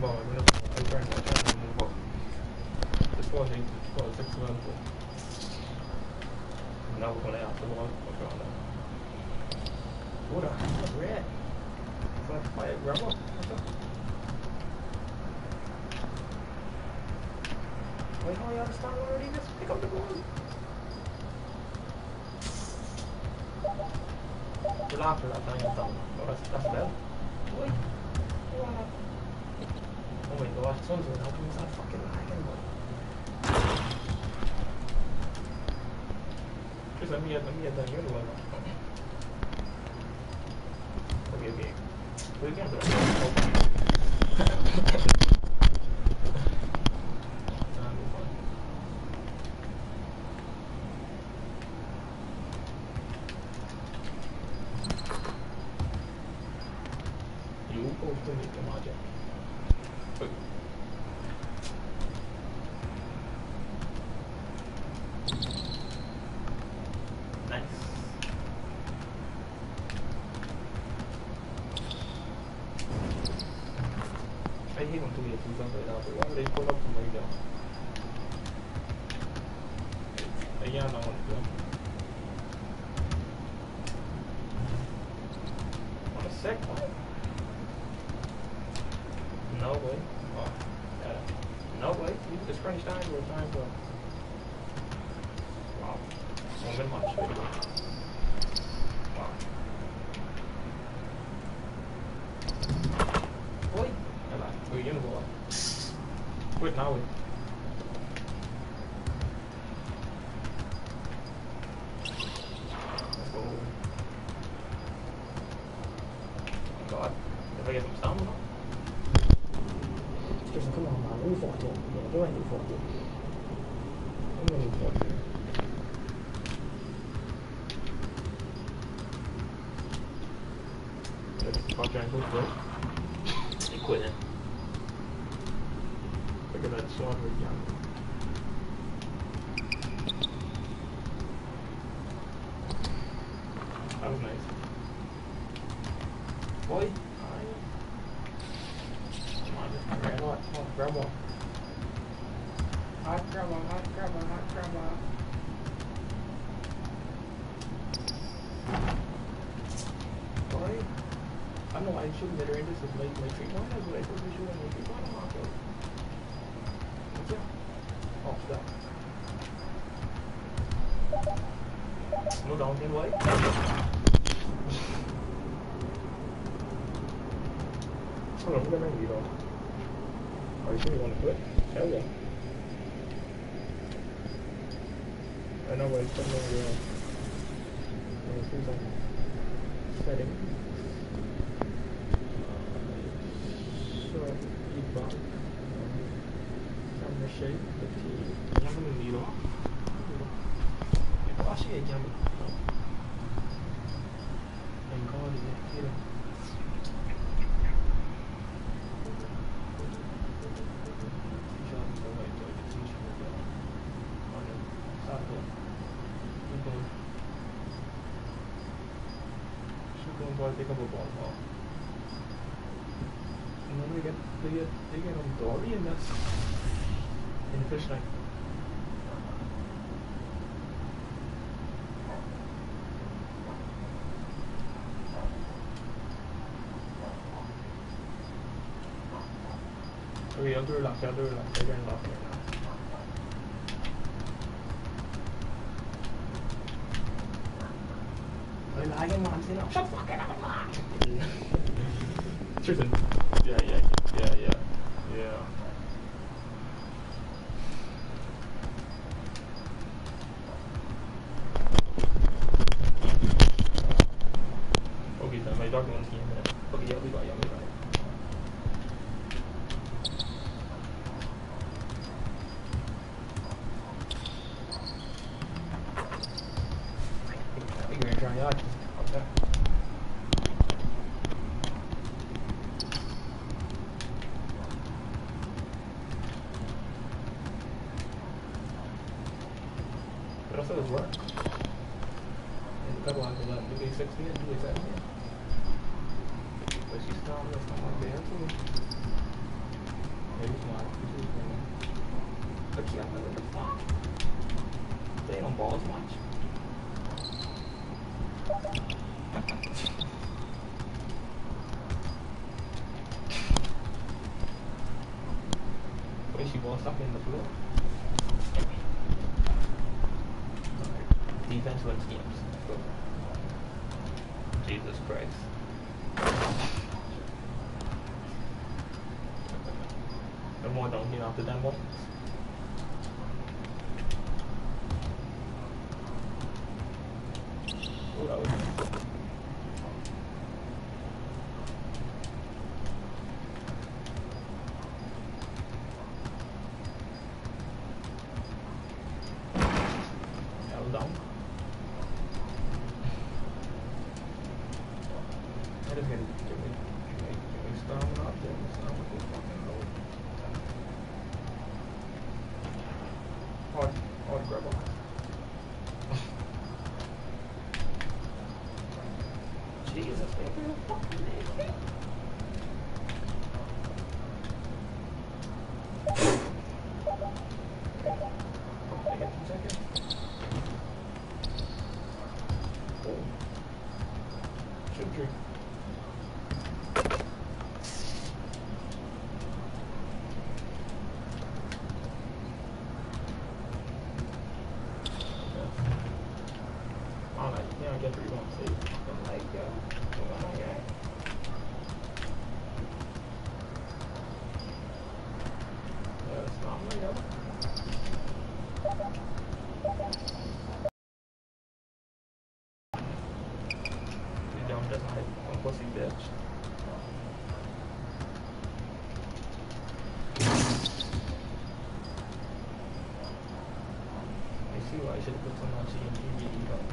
the ball. I'm gonna I'm trying to try and move up. Just four things, four six one four. Now we're gonna have to one for sure. What a red. Let's play. Wait, how y'all start already? Let's pick up the ball. You're laughing at that, I am done. now it pointers, but I supposed to be shooting make three pointers on so. What's up? Oh, stop. No down in white. Hold on, we're gonna off. Are you you want to quit? Hell yeah. I know, but it's something wrong. Pick up a ball ball. And then they get they get they get on Dory and that's in the fish tank. Okay, I'll do it I'll do it last, again last right now. Tôi nói cái món xin nó sắp fuck it up Tristan. Yeah, yeah, yeah, yeah, yeah. Okay, then my dog wants me in a minute. Okay, yeah, we got, yeah, we got it. You're gonna try out. Okay. But also it's work. And a couple after that, do we 60 and do we 70? But she's on this, I'm. Maybe not. But yeah, what the fuck? They don't ball as much. She in the floor. Defense wins games. Christ. No more dunking after that one. Oh, that was That was down. I just gotta give me, give me, give me stamina up there. Stamina is fucking low. Hard, hard grab on. Jesus, baby, fucking nigga. I get two seconds. Boom. Shoot tree. Oh, like, you know, I get where you want to see. I'm like, yo, what's going on here? Yeah, it's not my yo. You dumb doesn't hide one pussy bitch. I see why I should have put some on CMTV guns.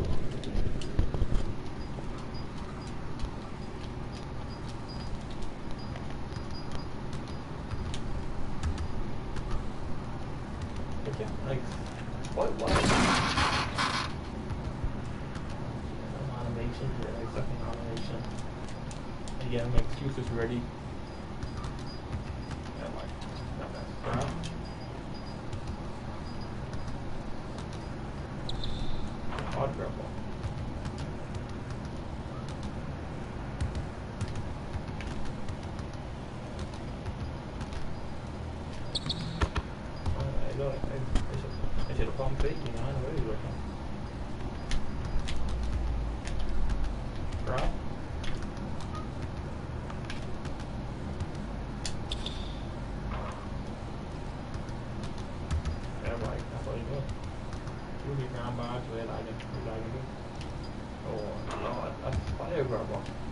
down by I I. Oh, no, that's a fire want.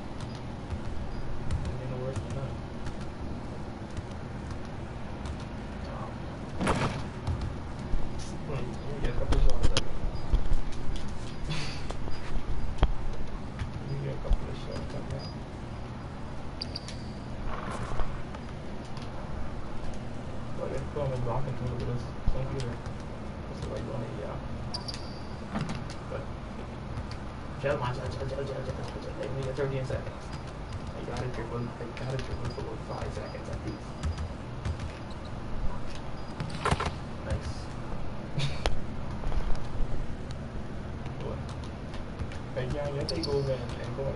15 seconds. I gotta dribble, I gotta dribble for like 5 seconds at least. Nice. what? Phải ra nhớ tay cô về, em có một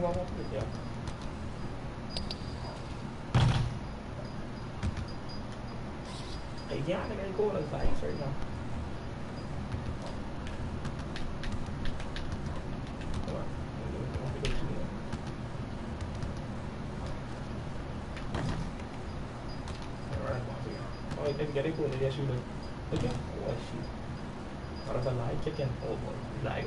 땡 하고 할게요. Hey, yeah, I'm gonna go on advice right now. Get it, go in the shooter. Okay, oh, I see. What about light chicken? Oh boy, light.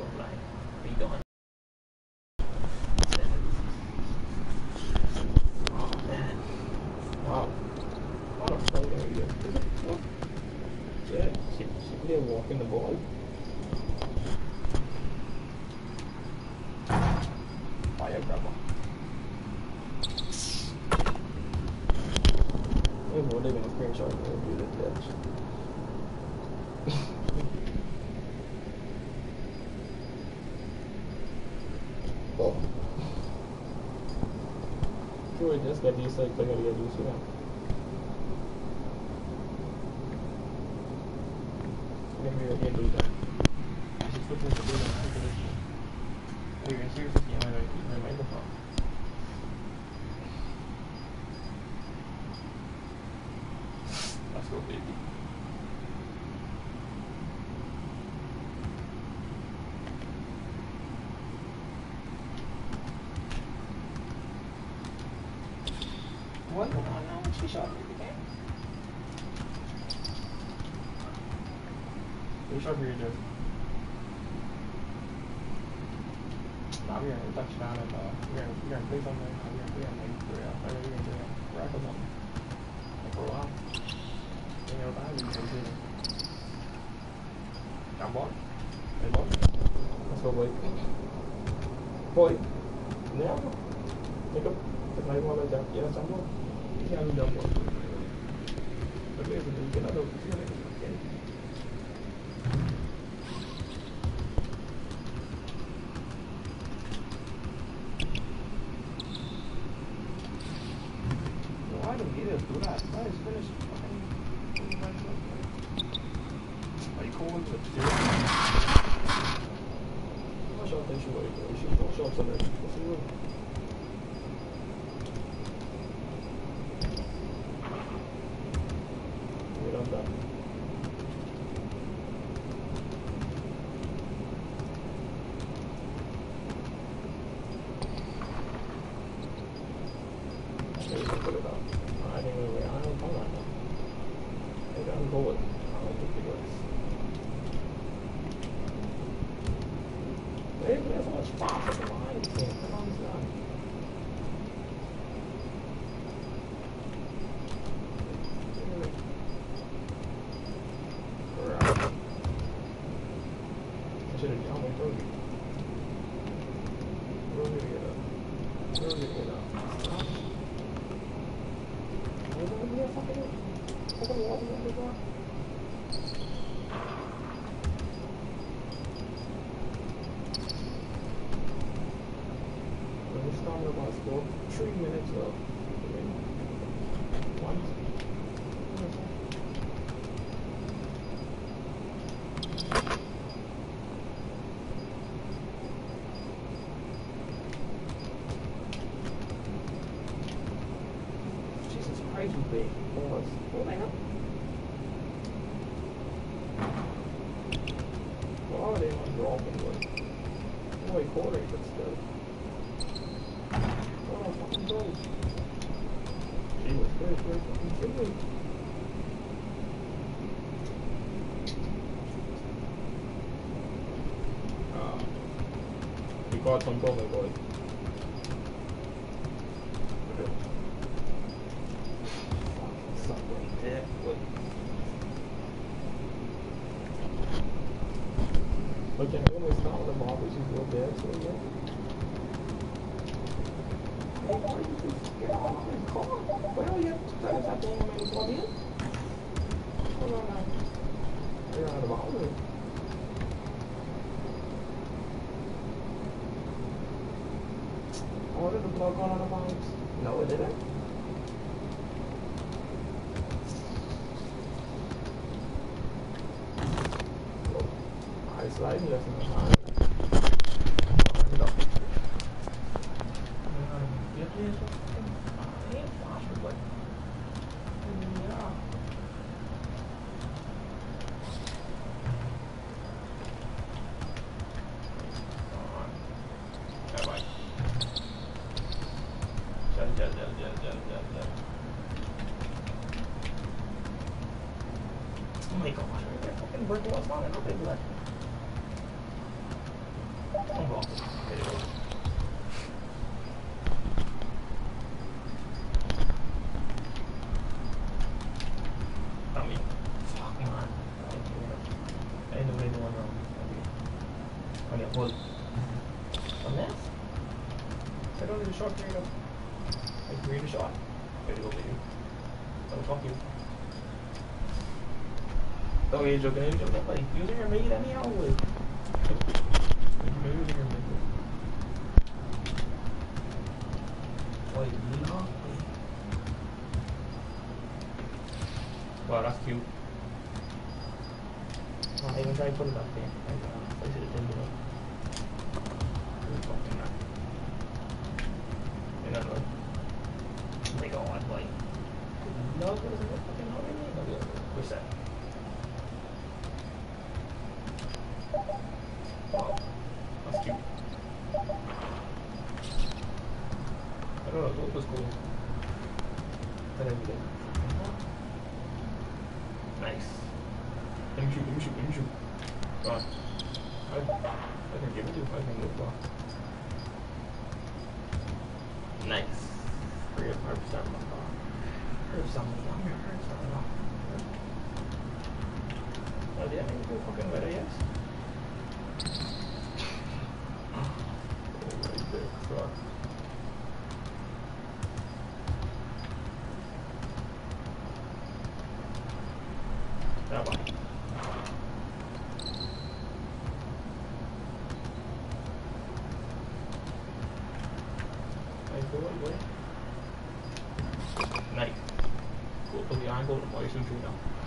इसका बीस और इसका कर दिया दूसरा। whatever you. put it on. I don't know I don't know. I don't know. onboard meio jogando, jogando aí. E o vermelho era minha aula. Olha, Bora, kill. 重要。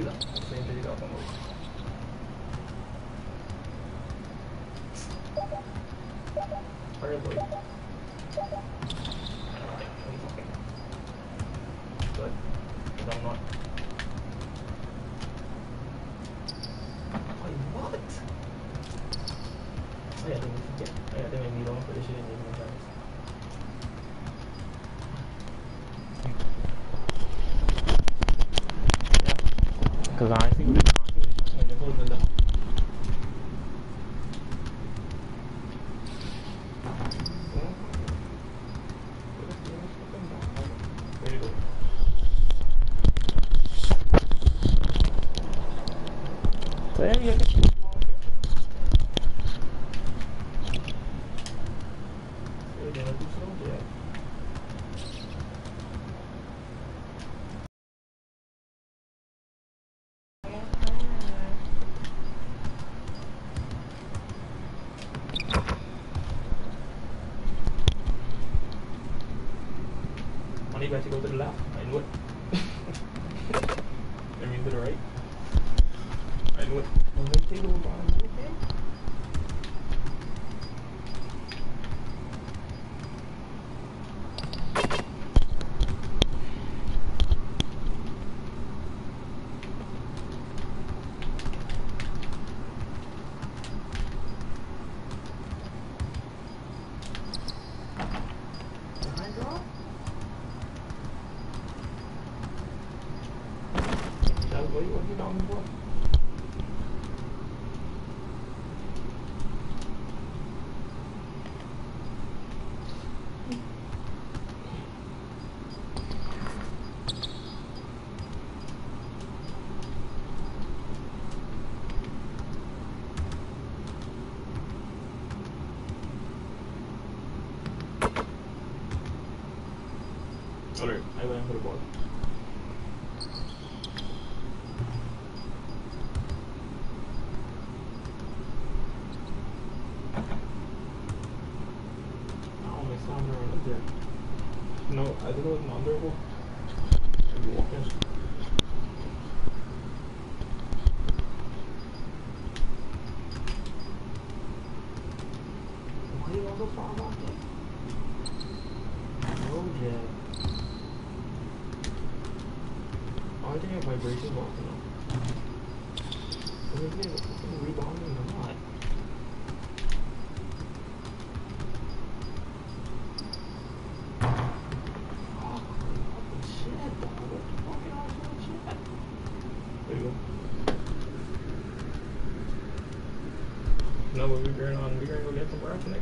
To go to the left. go for a. Oh yeah. Oh, I think I have vibration walking up. I'm gonna get rebounding a lot. No, we're going on, we're gonna go get some breakfast.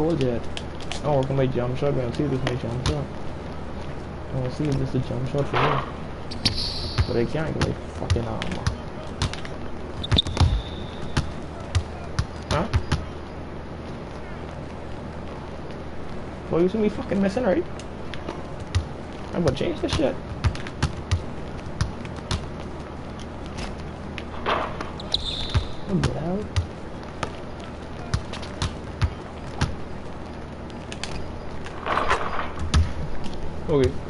Cool, Jet. I work on my jump shot, but I see if this my jump shot. Want to see if this is a jump shot for me. But I can't like fucking armor. Huh? Well, you see me fucking missing, right? I'm gonna change this shit. What the hell?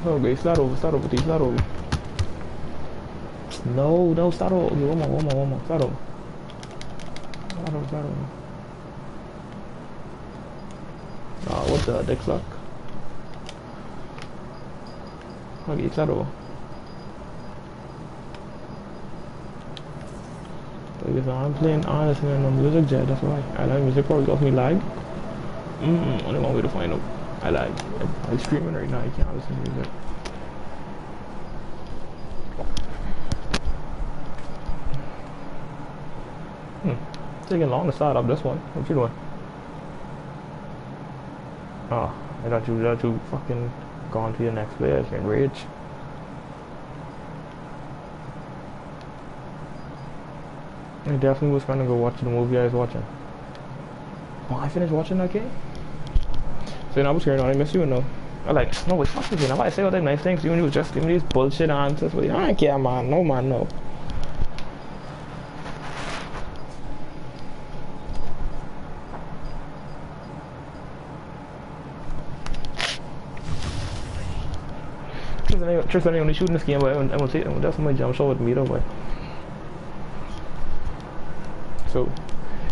Okay, okay, start over, start over, please, start over. No, no, start over. Okay, one more, one more, one more, start over. Start over, start over. Ah, what the, deck lock? Okay, start over. Because I'm playing honest and on music jet, that's why. I like music probably got me lag. Mm, -mm only one way to find out. I like. I'm screaming right now. I can't listen to music. Hmm. Taking long to start up this one. What you doing? Oh, I thought you, thought you fucking gone to your next place and rage. I definitely was gonna go watch the movie I was watching. Oh, I finished watching that game? So I was hearing I miss you no. I'm like, no, wait, fuck you know, I say all that nice things, you and you was just giving me these bullshit answers. But I don't care, man. No, man, no. Trust me, only shooting this game, but I won't, I won't say. That's my jump shot with me, though, boy. So,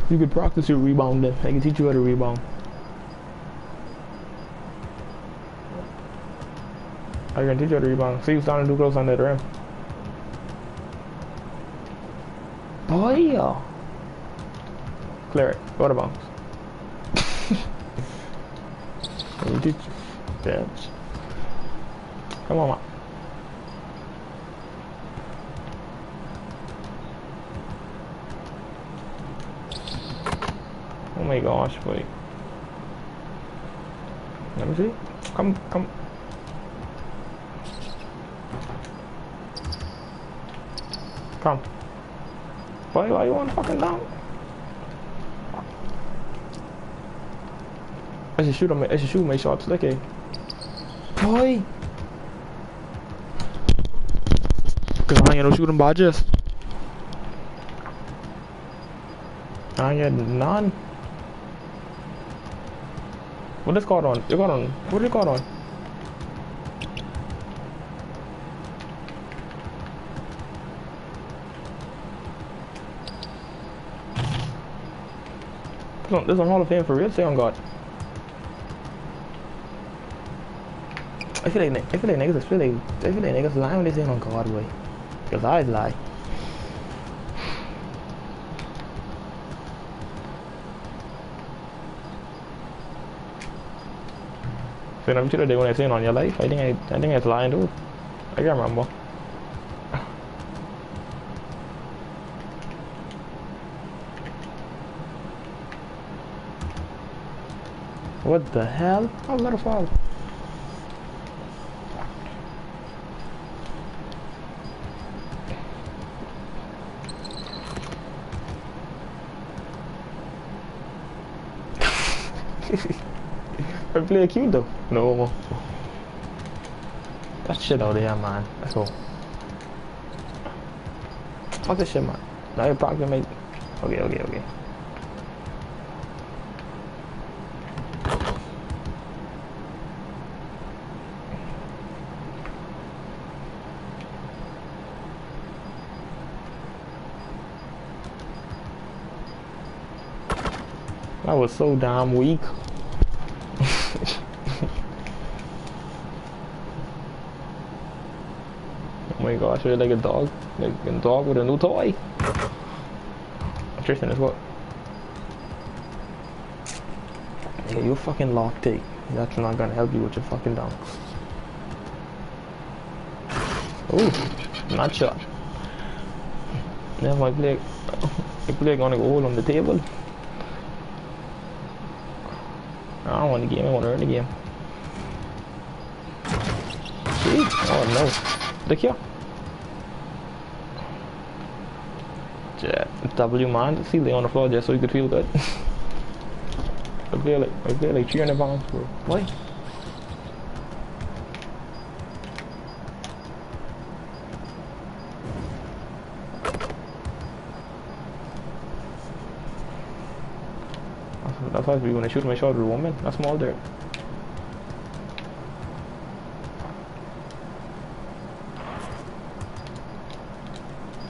you could practice your rebounding. I can teach you how to rebound. I can teach you how to rebound. See you starting to do close on that rim. Boy! Clear it. Go to bounce. Let me teach you. Bitch. Come on, man. Oh my gosh, boy. Let me see. Come, come. Come. Why, why you want fucking down? I should shoot him. I should shoot my shots. Look at. Boy. Cause I ain't no shooting badges. I get none. What is caught on? You got on. What you got on? On, this on Hall of Fame for real? Say on God. I feel like I feel like niggas I feel like I feel like niggas lie when they say on God way. Cause I lie. So I'm sure they when I say on your life. I think I I think it's lying too. I can't remember. What the hell? I'll let it fall. I play a cute though. No. That shit out there, man. Let's go. Fuck this shit, man. Now you're probably gonna. Okay, okay, okay. That was so damn weak. oh my gosh, you're like a dog. Like a dog with a new toy. Tristan is what? Yeah, you fucking lock take. That's not gonna help you with your fucking dunks. Ooh, not shot. Yeah, my play, my play gonna go on the table. I the game, I want to earn the game. See? Oh no. Look here. Jet. W man, see lay on the floor just so you could feel good. I feel like I feel like 300 pounds, bro. What? Be when I shoot my at woman. That's small there.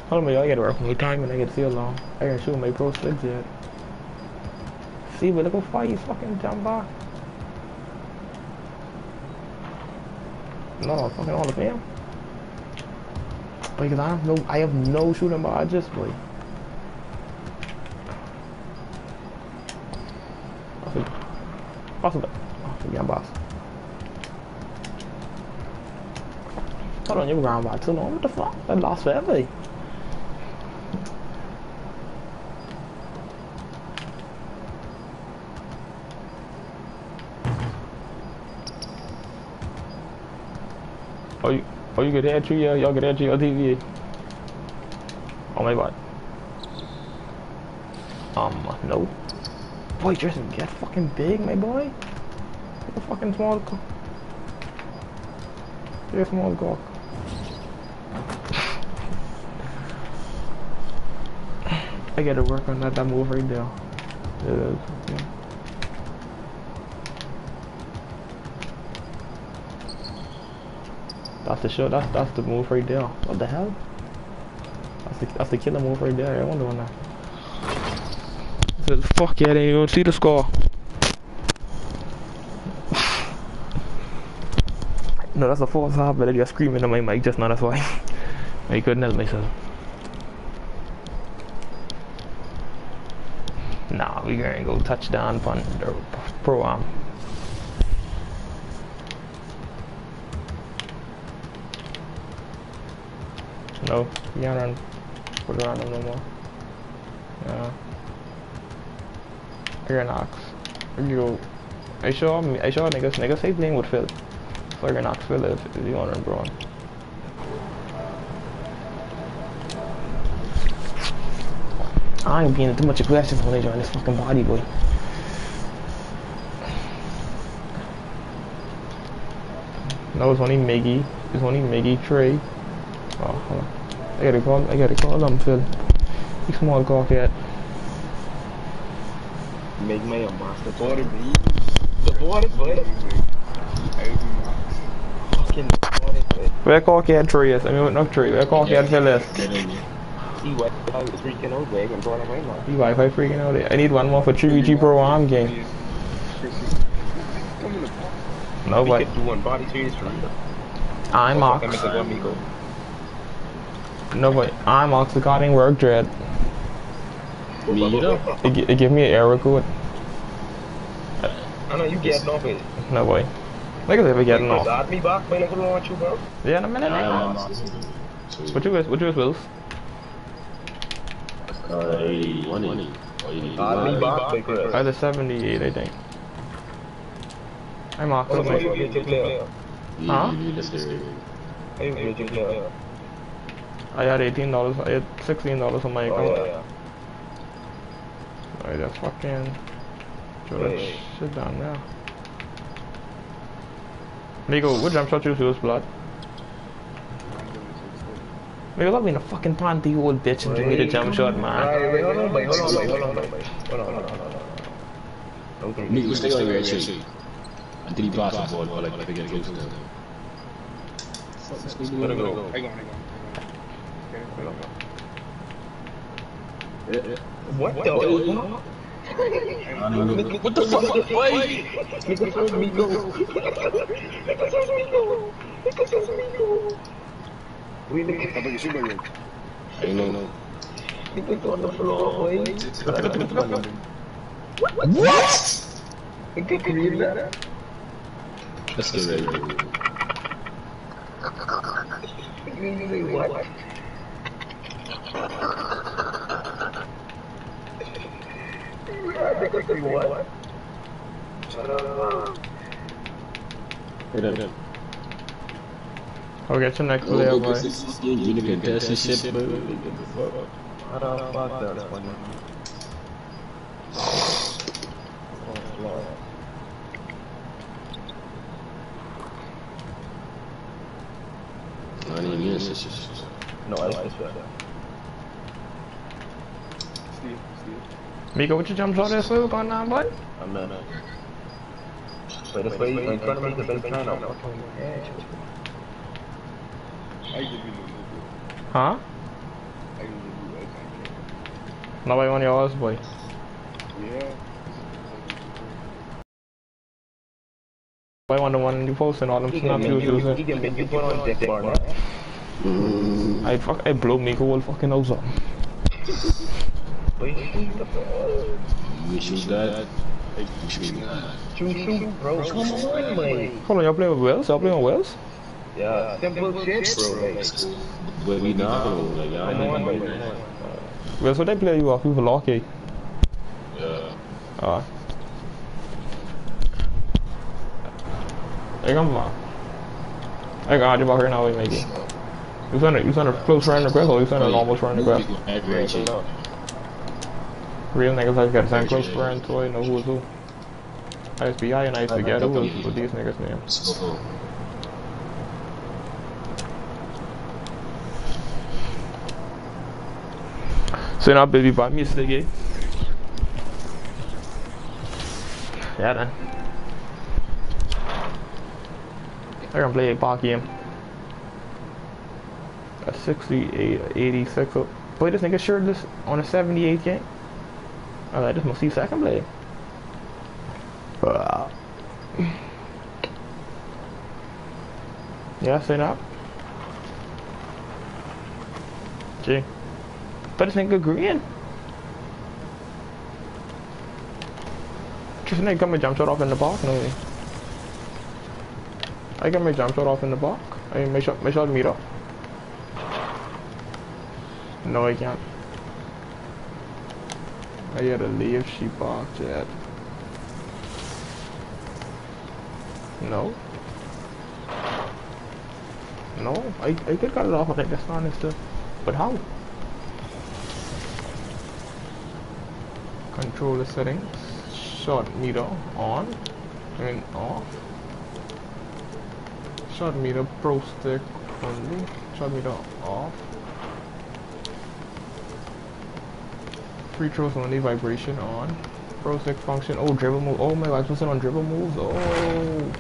Hold on, I gotta work my time and I get how long. I gotta shoot my pro sligs yet. See, but look how far you fucking jump back. No, fucking all of them. Because I have no, I have no shooting badges, boy. Possible. Oh, yeah, boss. Hold on, you were going back too long. What the fuck? I lost forever. Oh, you, oh, you get that tree? Yeah, y'all get that tree on TV. Oh my god. Um, no. Boy, Tristan, get fucking big, my boy. Get a fucking small cock. Get a small cock. I gotta work on that, that move right there. It is, yeah. That's the show. That's that's the move right there. What the hell? That's the that's the killer move right there. I wonder when that. Said, Fuck yeah, they even see the score. no, that's a false half, but I just screaming at my mic just now. That's why I couldn't help myself. Nah, we gonna go touchdown punt or Pro-Am. No, you can't run. Put around him no more. Yeah. You're an ox. You I sure I sure niggas niggas say playing with Phil. So you're ox Phil if, if you wanna run bro. I ain't being too much aggressive when I join this fucking body boy. No, it's only Miggy. It's only Miggy Trey. Oh, hold on. I gotta call. I gotta call them, Phil. You small cock yet? Make me a monster. Support me. Support it, boy. Fucking support it. Where cock yet Trey is? I mean, not Trey. Where cock yet Phil is? See what I freaking out, big and brought away, man. You Wi-Fi freaking out. I need one more for 3VG Pro-Am game. No, We but could do one body series for you. I'm Fuck, Ox. it one Miko. No, but I'm Ox. The cutting work dread. Me, you know? It, it give me an error code. I know you getting off it. No boy. Look at if we getting Because off. Add me back when I go on you, bro. Yeah, in a minute. I'm What you is? What you is, Wills? uh, 81 or 81. Add me back, big Chris. Either 78, I think. I'm Ox. What with about you, my- player? Huh? Let's do. Are you Virgin player? I had eighteen dollars. I had sixteen dollars on my Oh, account. yeah, yeah. Alright, that's fucking. Throw that Yeah. shit down now. Migo, what jump shot you to his blood? Migo, let me in a fucking plant, you old bitch, and give me the jump shot, man. Alright, wait, hold on, wait, hold on, wait, hold on, wait, wait. Hold on, hold on, hold on, hold on. Okay. Nico, stay on your tree. Until he passes the ball for like, bigger goals now. Let him go. What the What the fuck? Why? Nigga says Miko. Nigga says Miko. Nigga says Miko. We nigga, I don't know. nigga on the floor. What? Nigga that. Get ready. Nigga, what? Nigga say what? Wait up, I'll get you next up. player, Oh, boy. you need to contest this shit, bro. What the fuck? What fuck, that's funny. Not even this. No, I like this Miko, what you jump shot at Swivel going on, boy? I'm not. But if they in front of me, the best time, I'm fucking ass. I give you the look. Huh? I give you the look. Nobody on yours, boy. Yeah. Nobody on the one you posting all them He snaps you make was you, he using. can make you put on deck bar now. I fuck, I blow Miko whole fucking nose up. The bro. Hold on, y'all playing with Wells? Y'all playing with Wells? Yeah, simple shit, bro. Like, But we like, on, know. man. Wells, what they play you off? You for Lockheed. Yeah. Uh. Hey, come on. Hey, God, you're about here now, we make it. You send a, you send a close friend request or you send a friend request? Accurate shit. Real niggas like got the same close friend, so I know who is who. I used to be and I used to get who was with these niggas' names. So, now, baby, buy me a sticky. Yeah, then. I can play a ball game. A 68, 86. Oh, boy, this nigga sure this on a 78 game. I like this must see second blade. Yeah, say that. Gee. But this nigga green. Just nigga got my jump shot off in the box, no I got my jump shot off in the box. I mean, my shot, my shot meet up. No, I can't. I gotta leave she barked yet. No. No, I, I could cut it off like that's not stuff. But how? Controller settings. shot meter on. And off. Shot meter pro stick only. Shot meter off. Free throws only vibration on. Pro stick function. Oh, dribble move. Oh my god, I was on dribble moves. Oh.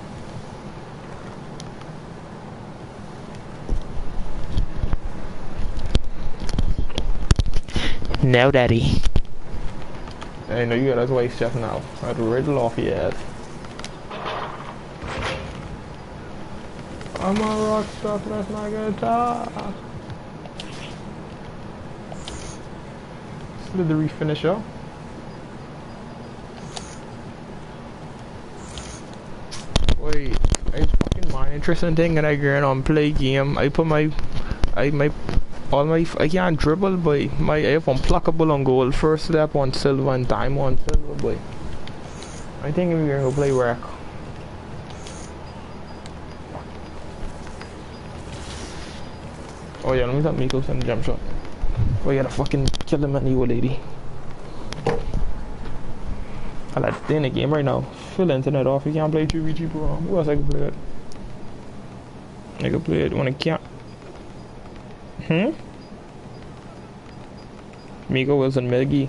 Now, Daddy. Hey, no, you got us waste just now. I'd riddle off ass. I'm a rock star, that's my guitar. Slithery finisher. Wait, it's fucking my interesting thing and I get on play game. I put my, I my, all my, I can't dribble, boy. My I have unpluckable on goal, first step on silver and diamond on silver, boy. I think we're gonna go play rack. Oh yeah, let me let Miko send a jump shot. Oh, we gotta fucking kill him anyway, lady. I like the game right now. Fill the internet off. You can't play 2v2 Pro. Who else I can play it? I can play it when I can't. Hmm? Miko Wilson Meggy.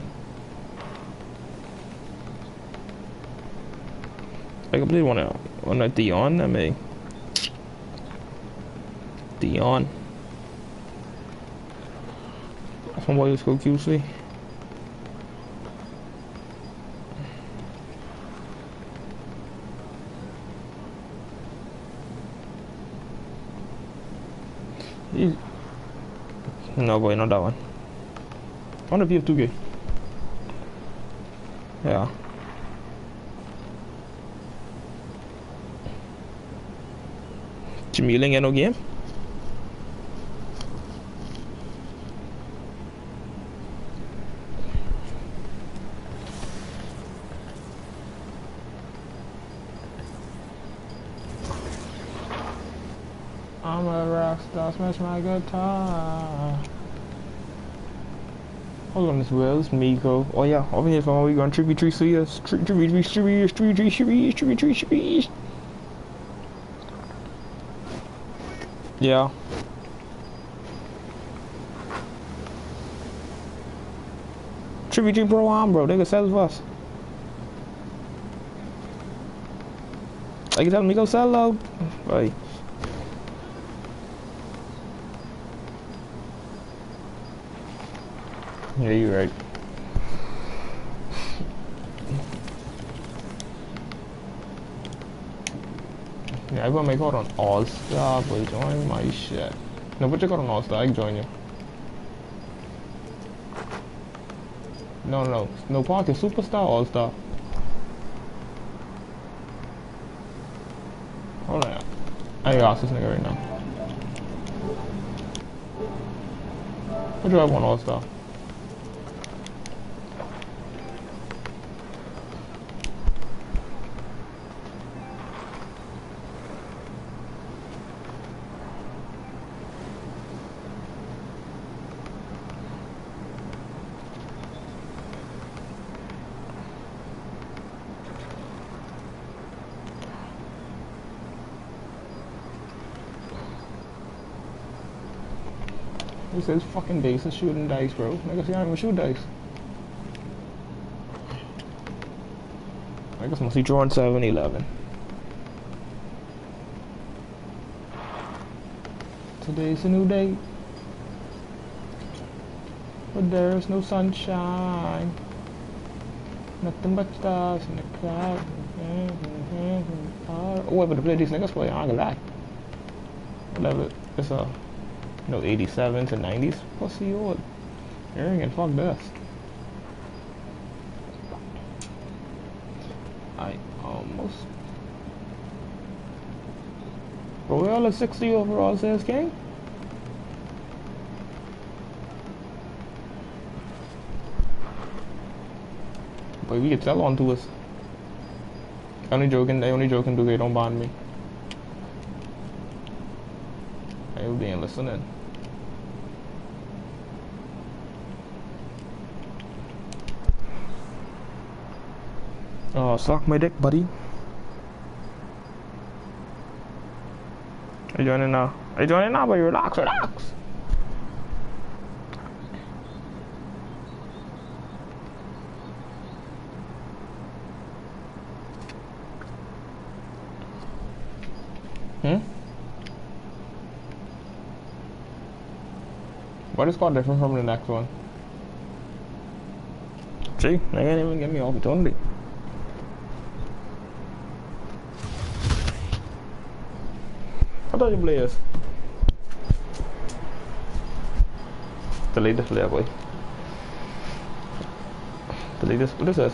I can play one out one at Dion, I mean. Dion. Let's go QC. No boy, not that one. I want to be F2K. Yeah. Ain't got no game? I'm a rock star, smash my guitar. Hold on, this Wells, Miko. Oh yeah, over here from we going tree tree trees, tree tree tree trees, tree tree trees, tree tree trees. Yeah. Trippy G Pro on, bro. Nigga sells us. Like you telling me go sell low? Right. Yeah, you're right. Yeah, I gonna make out on All Star, boy. Join my shit. No, but check out on All Star. I can join you. No, no, no. Park is Superstar, All Star. Hold on. I gotta ask this nigga right now. What do I want All He says fucking base is shooting dice, bro. Nigga, see, I don't even shoot dice. I guess must be drawing 7 11. Today's a new day. But there's no sunshine. Nothing but stars in the clouds. Mm-hmm. Mm-hmm. Mm-hmm. Oh, I better play these niggas play. I'm gonna lie. Whatever. It's a you know, 87s and 90s. Pussy old. Arrogant, fuck this. I almost. But we all at 60 overall, says King. But we could sell on to us. Only joking, they only joking, do they don't bond me. I will be listening. Oh, suck my dick, buddy. Are you joining now? Are you joining now? But you relax, relax. Hmm? What is called different from the next one? See, they can't even give me opportunity. You players? The latest player boy. The latest what is this?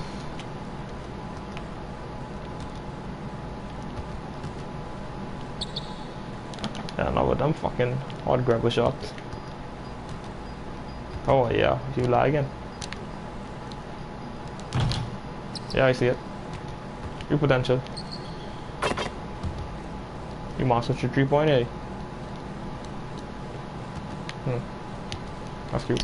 Yeah, no, but them fucking hard grabber shots. Oh yeah, you lagging. Yeah, I see it. Your potential. You master your 3.8. Hmm. That's cute.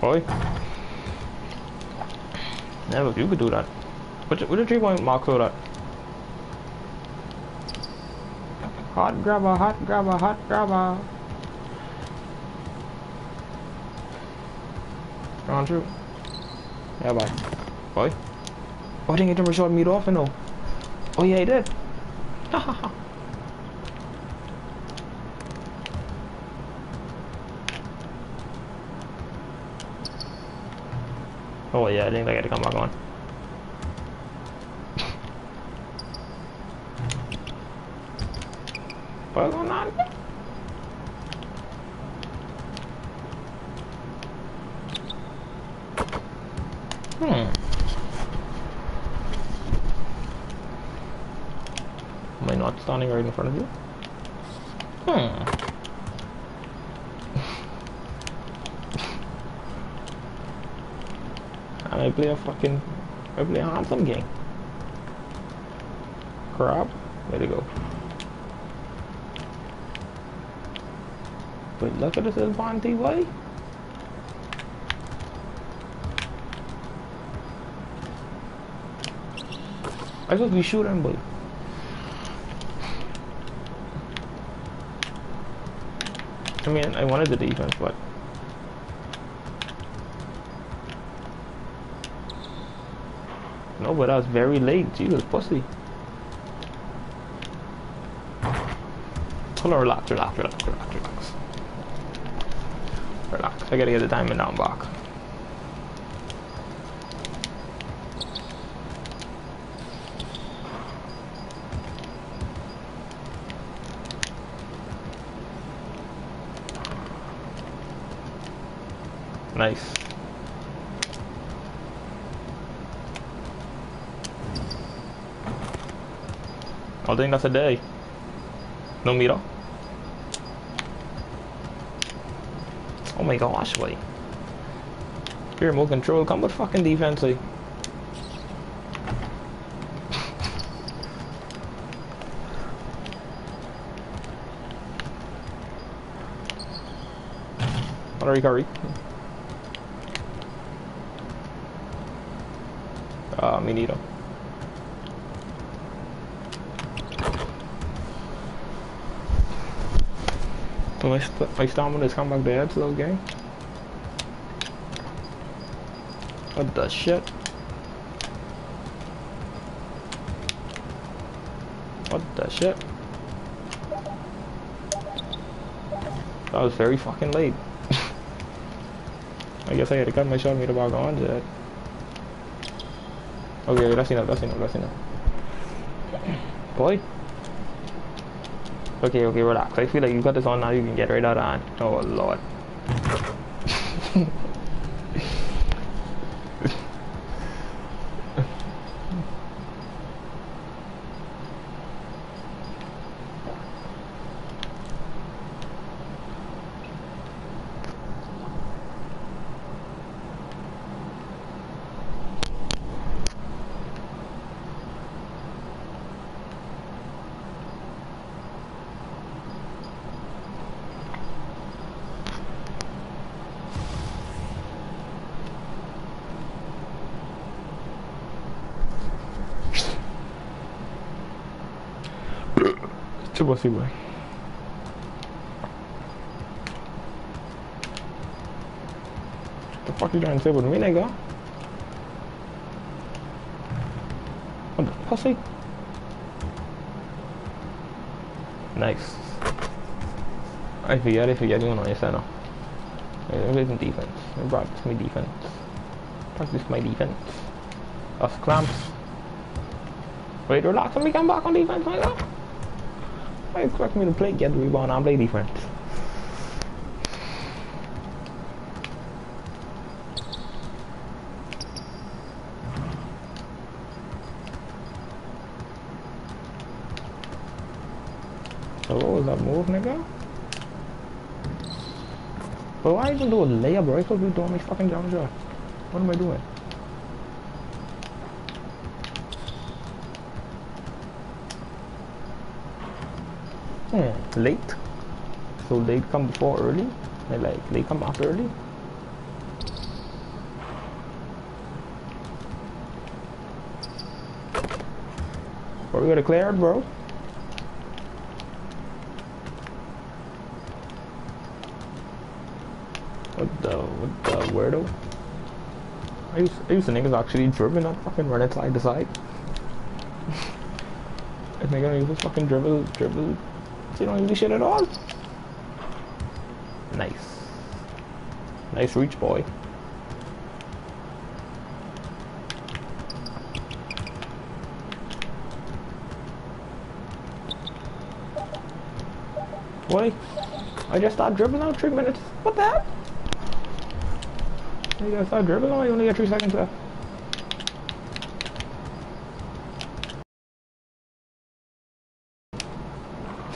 Boy. You could do that. What what did you want Mark that? Hot grabber, hot grabber, hot grabber. Gone through. Yeah, bye. Boy. Oh, I didn't get him shot me off, you know. Oh, yeah, he did. Oh yeah, I think I gotta come back on. What's going on? Hmm. Am I not standing right in front of you? Hmm. and I play a fucking, I play a handsome game. Crap, way to go. But look at this Bonte boy. I thought we shoot him, boy. I mean, I wanted the defense, but no, but I was very late. Jesus, pussy. Hold on, relax, relax, relax, relax, relax. I gotta get the diamond down back. Nice. I think that's a day. No meter. My gosh, wait. Here, more control. Come with fucking defense, eh? Hurry, hurry. Uh, me neither. So my, st my stamina's come back bad to those game. What the shit? What the shit? That was very fucking late. I guess I had to cut my shot meter back on that. Okay, that's enough, that's enough, that's enough. Boy. Okay, okay, relax. I feel like you got this on now, you can get right out on. Oh, lord. Coba sih boy. The fuck you trying to say with me, nigga? What the pussy? Nice. I forget you on your center. I'm playing defense. I practice my defense. Practice my defense. Us clamps. Wait, relax, let me come back on defense, my I expect me to play get the rebound and play defense. So what was that move, nigga? But why even do a layup, bro? I supposed to be doing my fucking jump shot. What am I doing? Hmm, late. So late come before early? And like late come after early? Bro, we gotta clear it, bro. What the, what the weirdo? I used, I used to niggas actually driven, not fucking running side to side. if they're gonna use this fucking dribble, dribble you don't even do shit at all. Nice. Nice reach, boy. Boy, I just started dribbling out three minutes. What the hell? You gotta start dribbling you only got three seconds left.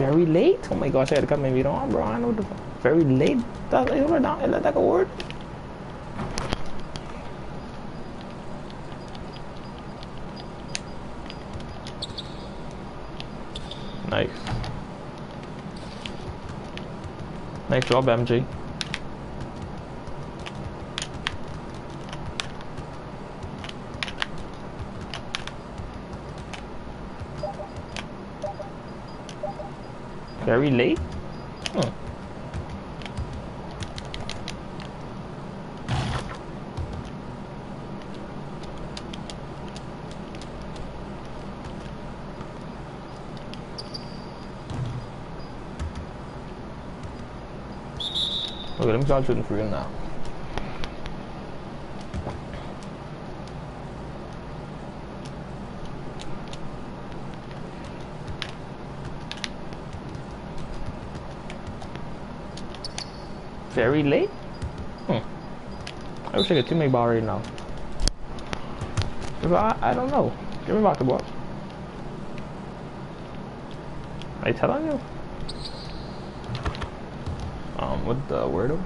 Very late. Oh my gosh, I had to cut my video on, bro. I know the very late. That's like hold down. Let that go word. Nice. Nice job, MG. Very late? Huh. Okay, let me start shooting for real now. Very late? Hmm. I wish I could teammate ball right now. I, I don't know. Give me back the ball. I telling you? Um, with the word of?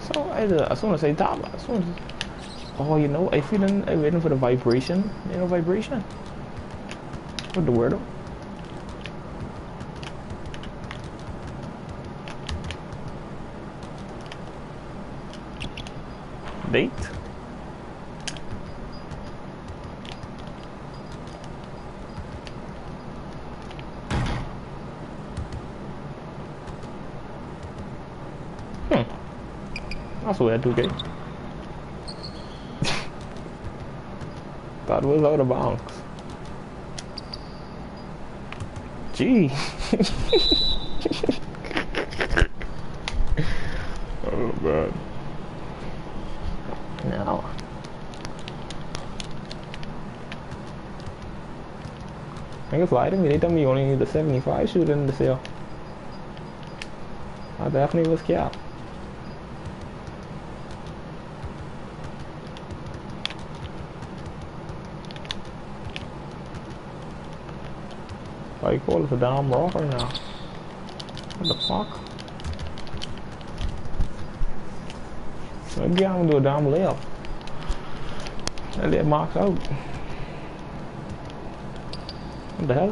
So I, uh, I want to say top. I just want to. Oh, you know, I feeling. I waiting for the vibration. You know, vibration. What the word Date. Hmm. That's weird, 2K. that was out of bounds. Gee. oh, God. No. Niggas lied to me. They told me you only need the 75 shooter in the sale. I definitely was cap. You call it a damn rocker now? What the fuck? Maybe I'm gonna do a damn layup. That layup marks out. What the hell?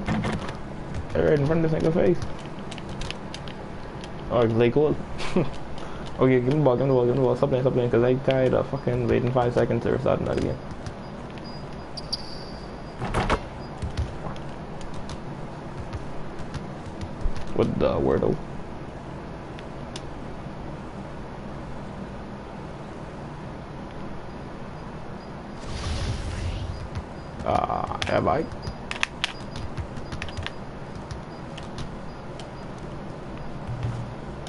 Right in front of this nigga's face. Oh, it's late goal. okay, give me the ball, give me the ball, give me the ball. Stop playing, stop playing, because I tired of fucking waiting five seconds to start that again. The Wordle. Ah, yeah, bye.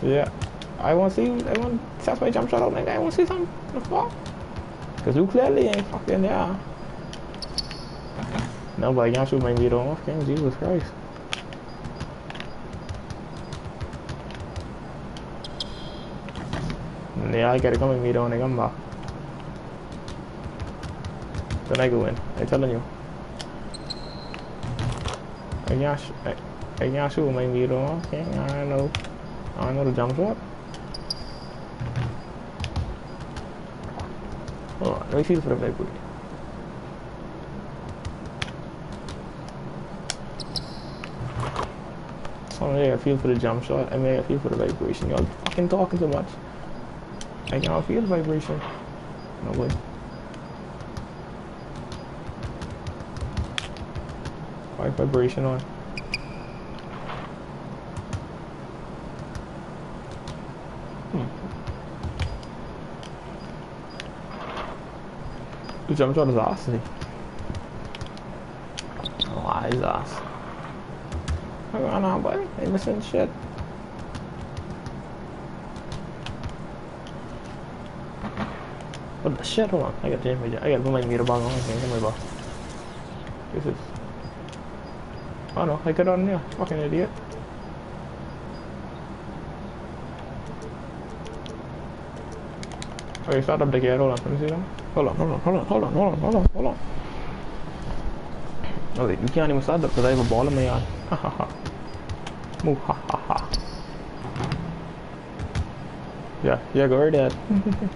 Yeah. I want to see, I want to test my jump shot out, nigga. I want to see something. The fuck? Because you clearly ain't fucking there. Nobody can shoot my video off game, Jesus Christ. I with me though, nigga. I'm back. Then I go in. I'm telling you. I I, I can't shoot my video. Okay, I know. I know the jump shot. Let me feel for the vibration. Oh yeah, I feel for the jump shot. I mean, I feel for the vibration. Y'all fucking talking too much. I can't feel the vibration. No way. Why vibration on? Du jump shot his ass, is he? Oh, his ass. Hang on now, boy. Ain't missing shit. What the shit? Hold on. I got change my I got to put my meter ball on. Get my ball. This is. Oh no, I got on here. Fucking idiot. Okay, start up the gear. Hold on. Let me see them. Hold on, hold on, hold on, hold on, hold on, hold on, hold on. Oh, wait, you can't even start that because I have a ball in my yard. Ha ha ha. Move, ha ha ha. Yeah, yeah, go right ahead.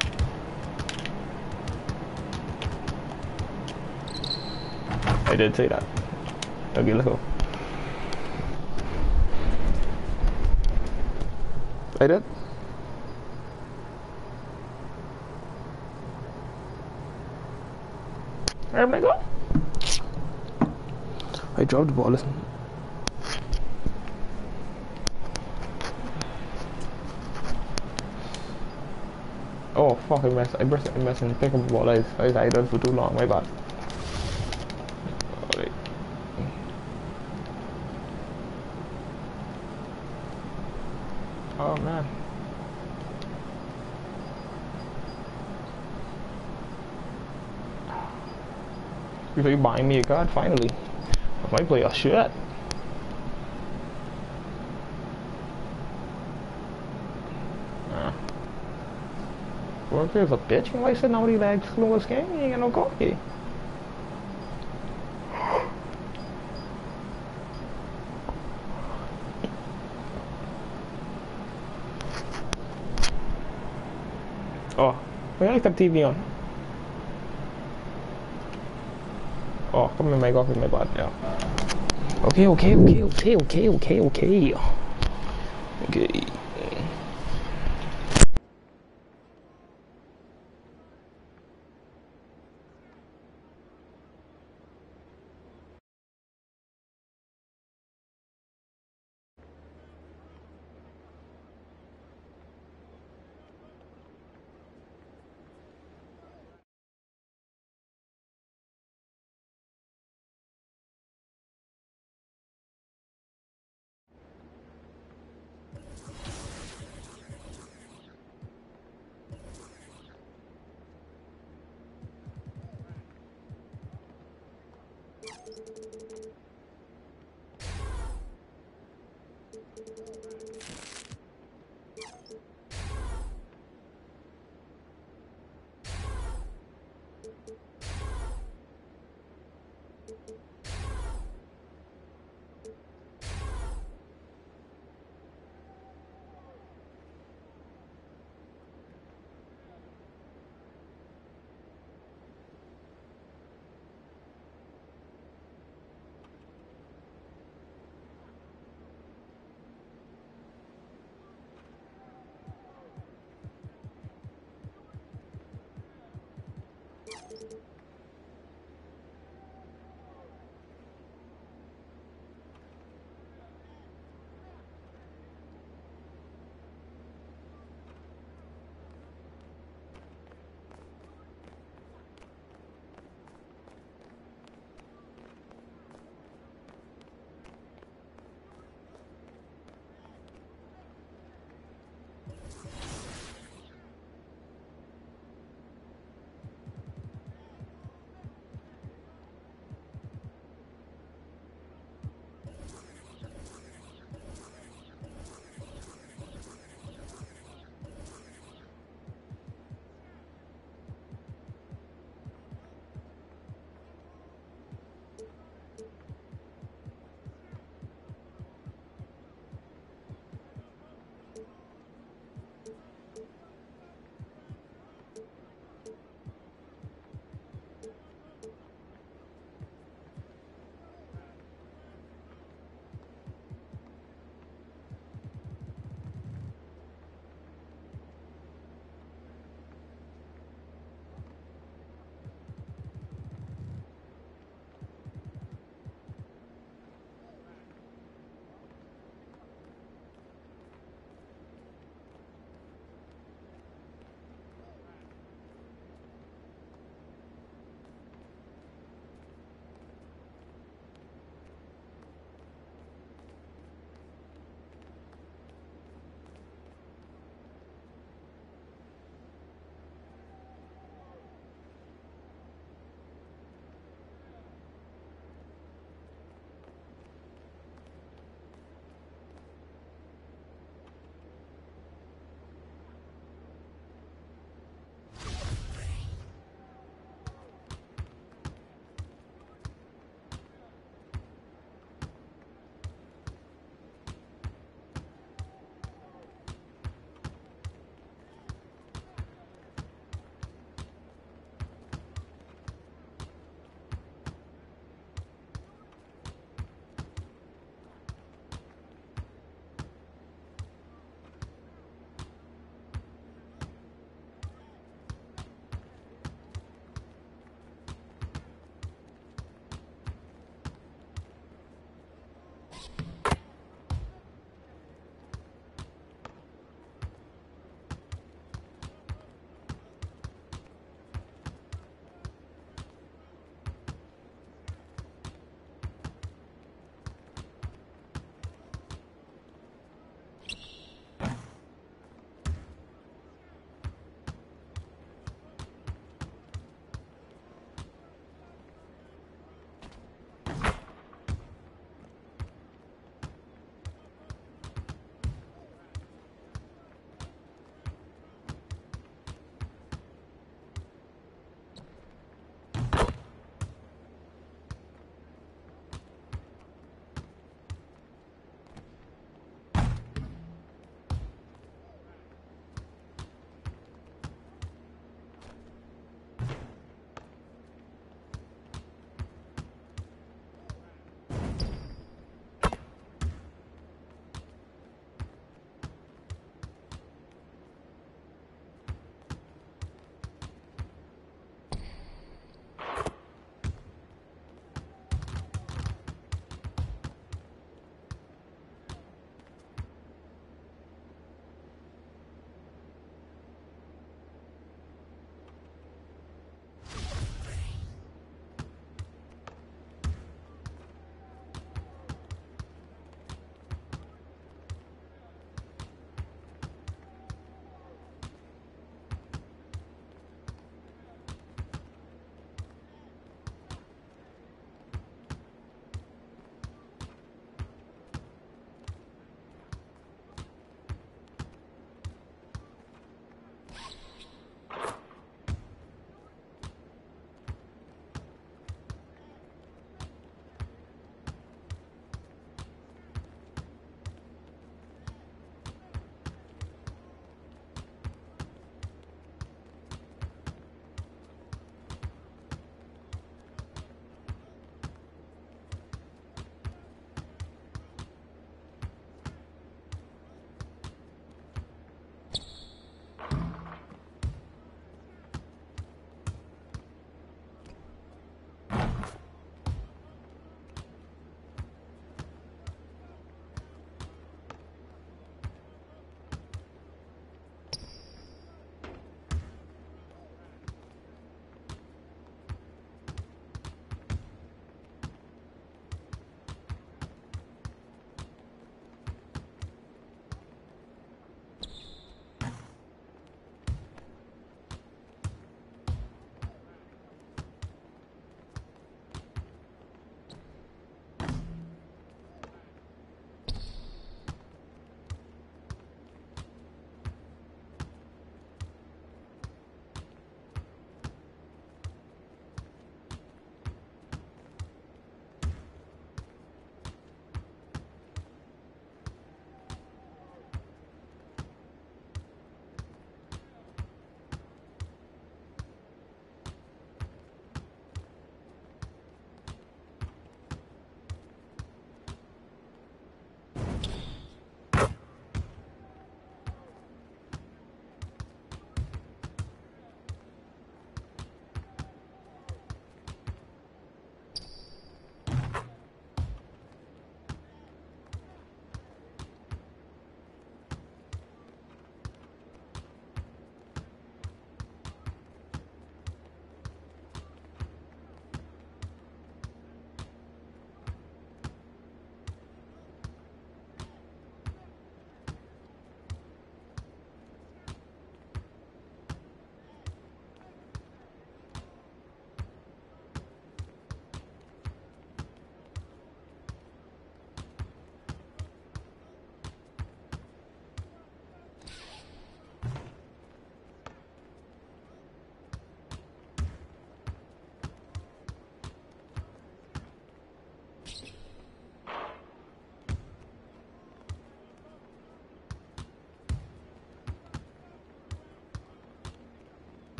I did say that. Okay, let's go. I did. Oh Where am I go? I dropped the ball, listen. Oh fuck, I messed, I messed, I messed and pick up the ball. I, I idle for too long, my bad. Alright. Oh man. You think buying me a card finally? I might play a shit. Ah. Worker's a bitch. and Why said nobody likes Lewis game? You ain't got no coffee. Oh, why like that TV on? Oh, come in my coffee, my bad, yeah. Okay, okay, okay, okay, okay, okay, okay. Okay.